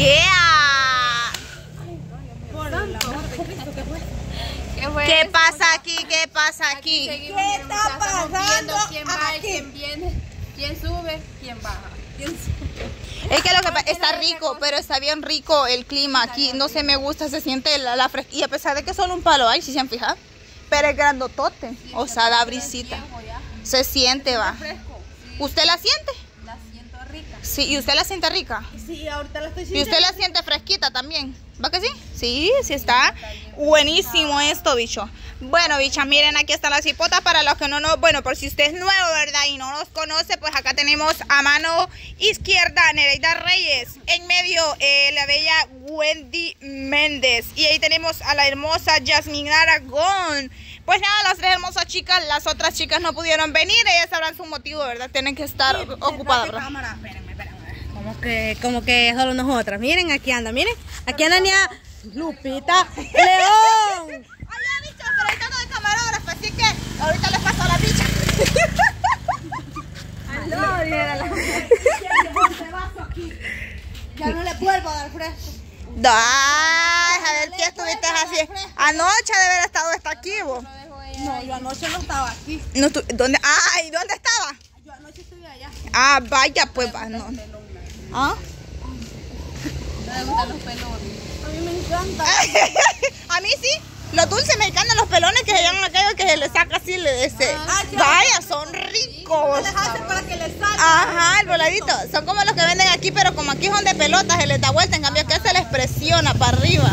Yeah. ¿Qué pasa aquí? ¿Qué pasa aquí? ¿Qué está pasando quién va aquí? quién viene, quién sube, quién baja. Es que lo que está rico, pero está bien rico el clima aquí. No se me gusta, se siente la, la fres- Y a pesar de que solo un palo hay, si se han fijado. Pero es grandotote. O sea, da brisita. Se siente, va. ¿Usted la siente? Sí, y usted la siente rica. Sí, ahorita la estoy Y sintiendo. usted la siente fresquita también. ¿Va que sí? Sí, sí está. Buenísimo esto, bicho. Bueno, bicha, miren, aquí están las hipotas para los que no nos... Bueno, por si usted es nuevo, ¿verdad? Y no nos conoce, pues acá tenemos a mano izquierda Nereida Reyes. En medio, eh, la bella Wendy Méndez. Y ahí tenemos a la hermosa Yasmin Aragón. Pues nada, las tres hermosas chicas, las otras chicas no pudieron venir. Ellas sabrán su motivo, ¿verdad? Tienen que estar ocupadas, espérenme. Como que, como que solo nosotras. Miren, aquí anda, miren. Aquí anda niña Lupita León. Hola, bicho, pero ahorita no de camarógrafo, así que ahorita les paso a la bicha. No, diera la. Ya no le vuelvo a dar fresco. Ay, a ver qué estuviste así. Anoche de haber estado hasta aquí, vos. No, yo anoche no estaba aquí. No, ¿dónde? Ay, ¿dónde estaba? Yo anoche estuve allá. Ah, vaya, pues va, no. ¿Ah? No le gustan los pelones. A mí me encanta. a mí sí. Los dulces mexicanos, los pelones que se llaman aquellos que se les saca así, le ese. Ah, ya. Vaya, son ricos. Les hacen para que les salga. Ajá, el voladito. Son como los que venden aquí, pero como aquí son de pelotas, se les da vuelta. En cambio, que se les presiona para arriba.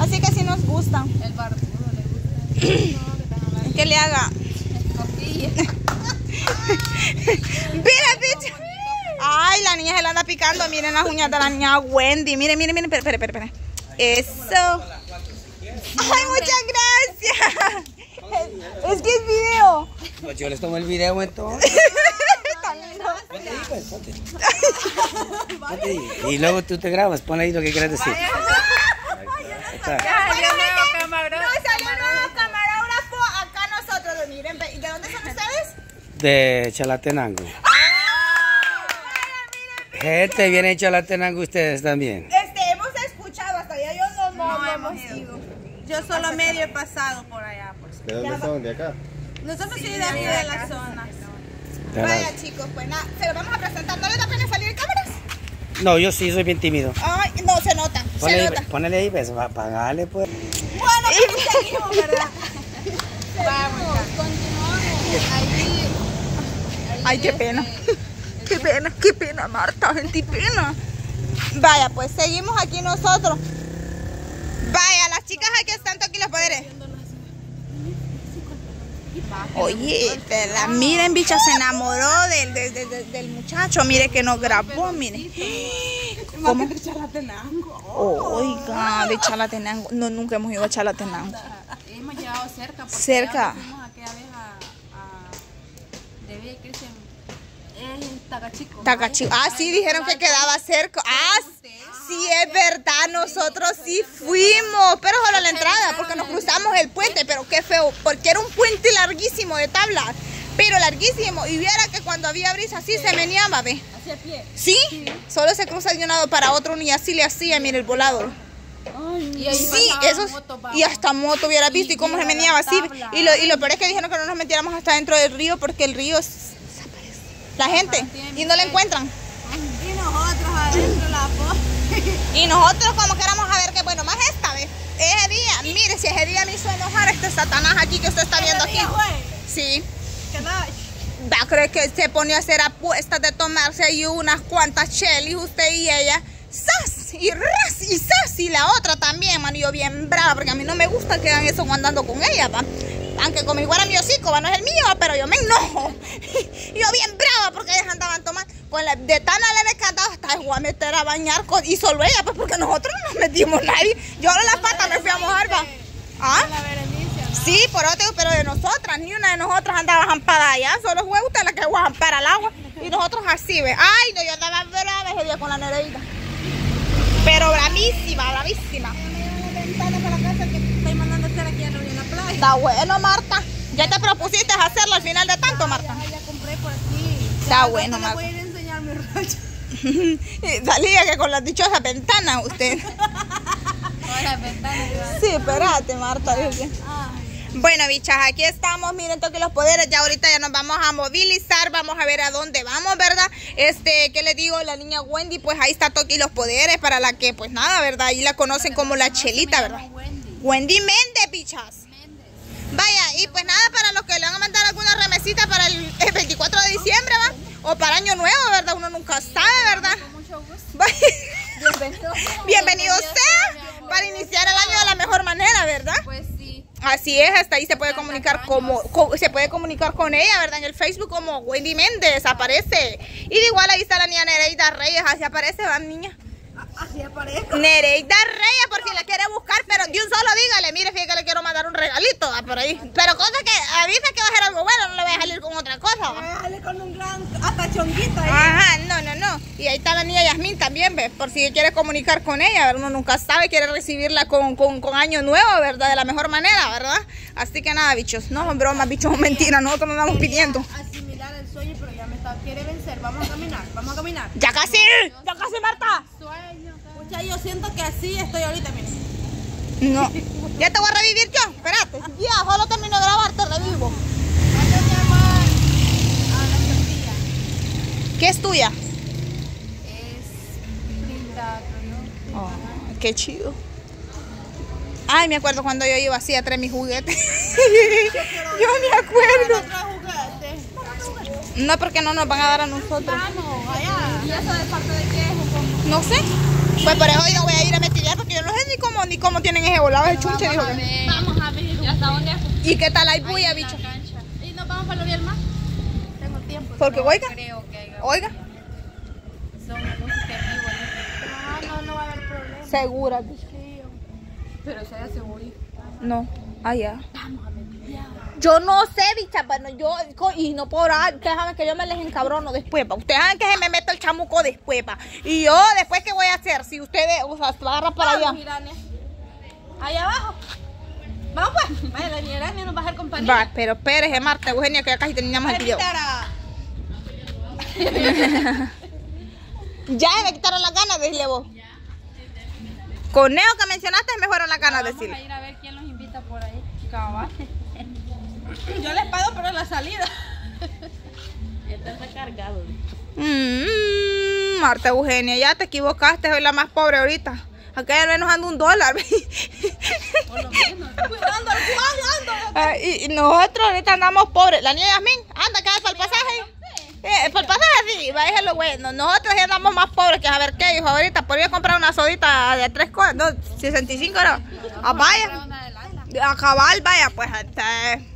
Así que sí nos gustan. El barbudo le gusta. ¿Qué le haga? Cosquillas. Mira, bicho. Ay, la niña se la anda picando. Miren las uñas de la niña Wendy. Miren, miren, miren. Espera, espera, espera. Eso. Ay, muchas gracias. Es que es video. Pues yo les tomo el video entonces. Y luego tú te grabas, pon ahí lo que quieras decir. Salió nuevo salió nuevo camarógrafo. Acá nosotros. Miren, ve- ¿y de dónde son ustedes? De Chalatenango. Gente, viene de Chalatenango ustedes también. Este, hemos escuchado hasta allá. Yo no, no, no hemos ido. Yo solo medio he pasado por allá. Pues. ¿De dónde son? ¿De acá? Nosotros sí de aquí de la zona. La- Vaya, chicos, pues nada. Se lo vamos a presentar. ¿No les da pena salir en cámaras? No, yo sí soy bien tímido. Ay, no, se nota. Ponle se ahí, nota. ponele ahí, pues, pa- pagale, pues. Bueno, pues seguimos, ¿verdad? Vamos, continuamos. Ahí. Ay, qué pena. Qué pena, qué pena, Marta, qué pena. Vaya, pues seguimos aquí nosotros. Vaya, las chicas aquí están aquí los poderes. Oye, la- miren, bicha, se enamoró del, del, del- del- muchacho. Mire que nos grabó, mire. ¿Cómo? Oiga, de Chalatenango. No, nunca hemos ido a Chalatenango. Hemos llegado cerca. Cerca. aquella vez a. en Tacachico. Tacachico. Ah, sí, dijeron que quedaba cerca. Ah, sí, es verdad, nosotros sí fuimos, pero solo a la entrada, porque nos cruzamos el puente, pero qué feo, porque era un puente larguísimo de tablas, pero larguísimo, y viera que cuando había brisa así se meneaba, ve. Hacia pie. Sí, solo se cruza de un lado para otro, ni así le hacía, mire el volador. Y ahí Sí, eso y hasta moto hubiera visto y cómo se meneaba así. Y lo, y lo peor es que dijeron que no nos metiéramos hasta dentro del río porque el río. La gente, y no la encuentran. Y nosotros adentro la. Y nosotros como queramos a ver que bueno, más esta vez. Ese día, mire, si ese día me hizo enojar este satanás aquí que usted está viendo aquí. Sí. Va a creer que se pone a hacer apuestas de tomarse ahí unas cuantas chelis, usted y ella. Y ras y sas. Y la otra también, man. Y yo bien brava, porque a mí no me gusta que hagan eso andando con ella, pa. Aunque como igual mi hocico, va, no es el mío, pero yo me enojo. Y yo bien brava porque ellas andaban tomando. Con la de tan alegre que andaba, hasta voy a meter a bañar con, y solo ella, pues porque nosotros no nos metimos nadie. Yo a las patas me fui a mojar, va. ¿Ah? La. Sí, por otro, pero de nosotras, ni una de nosotras andaba jampada allá, solo fue usted la que fue a jampar al agua. Y nosotros así, ve. Ay, no, yo andaba brava ese día con la nereida. Pero bravísima, bravísima. ventana para la casa que estoy mandando a hacer aquí en la playa. Está bueno, Marta. Ya te propusiste hacerlo al final de tanto, Marta. Ya, ya compré por aquí. Está bueno, Marta. voy a ir a enseñar mi. Salía que con las dichosas ventanas usted. Ahora ventanas. Sí, espérate, Marta. dice. Bueno, bichas, aquí estamos. Miren, toque los poderes. Ya ahorita ya nos vamos a movilizar. Vamos a ver a dónde vamos, ¿verdad? Este, ¿qué le digo? La niña Wendy, pues ahí está Toque y los poderes. Para la que, pues nada, ¿verdad? Ahí la conocen como la chelita, ¿verdad? Wendy. Wendy Méndez, bichas. Vaya, y pues nada, para los que le van a mandar alguna remesita para el, el 24 de diciembre, ¿va? O para Año Nuevo, ¿verdad? Uno nunca sabe, ¿verdad? Con mucho gusto. Bienvenido. Bienvenido sea para iniciar el año de la mejor manera, ¿verdad? Pues. Así es, hasta ahí se puede comunicar como, co- se puede comunicar con ella, ¿verdad? En el Facebook como Wendy Méndez aparece. Y de igual ahí está la niña Nereida Reyes, así aparece, ¿va, niña? Así aparece. Nereida Reyes, por si la quiere buscar, pero de un solo dígale, mire, fíjate que le quiero mandar un regalito ¿va? por ahí. Pero cosa que avisa que va a ser algo bueno, no le voy a salir ¿va? Déjale con un gran hasta chonguito ahí. Ajá, no, no, no. Y ahí está la niña Yasmín también, ¿ves? Por si quiere comunicar con ella. Uno nunca sabe, quiere recibirla con, con, con año nuevo, ¿verdad? De la mejor manera, ¿verdad? Así que nada, bichos. No, bromas, bichos, son mentiras. Nosotros nos andamos pidiendo. Asimilar el sueño, pero ya me está, quiere vencer. Vamos a caminar, vamos a caminar. ¡Ya casi! ¡Ya casi, Marta! Sueño. Yo siento que así estoy ahorita, miren. No. Ya te voy a revivir yo. Espérate. Ya, solo termino de grabar, te revivo. ¿Cuándo mi amor? A la tortilla. ¿Qué es tuya? Es Brinda, creo yo. Oh, qué chido. Ay, me acuerdo cuando yo iba así a traer mis juguetes. yo me acuerdo. No, porque no nos van a dar a nosotros. Allá. ¿Y eso de parte de qué es? No sé. Pues por eso yo voy a ir a investigar porque yo no sé ni cómo ni cómo tienen ese volado ese chunche. Dijo Vamos a ver. Vamos a ver. ¿Y hasta dónde? ¿Y qué tal hay Ahí bulla, bicho? ¿Y nos vamos para el más? Tengo tiempo. Porque, No oiga. Creo Oiga, son música en vivo. Ah, no, no va a haber problema. segura. Sí, pero sea seguro. No, allá. Yo no sé, bicha, bueno, yo, y no por ahí, ustedes saben que yo me les encabrono después, pa. Ustedes saben que se me meto el chamuco después, pa. Y yo, después, ¿qué voy a hacer? Si ustedes, o sea, se va a agarrar para allá. Allá abajo. Vamos pues. Vaya, la niña Irania nos va a hacer compañía. Va, pero espérese, Marta, Eugenia, que ya casi terminamos el video. Ya me quitaron las ganas, decirle vos. Con Neo que mencionaste, me fueron las ganas, Vamos a decirle. ir a ver quién los invita por ahí. Cabal. Yo les pago, pero la salida. Mm, Marta Eugenia, ya te equivocaste, soy la más pobre ahorita. Acá al menos ando un dólar. Cuidando al Juan, ando. Ah, y, nosotros ahorita andamos pobres. La niña Yasmin, anda acá para el pasaje. Eh, para el pasaje, sí, va a dejarlo bueno. Nosotros ya andamos más pobres que a ver qué, hijo. Ahorita podría comprar una sodita de tres cosas, no, 65 era. Ah, vaya. A cabal, vaya, pues. este,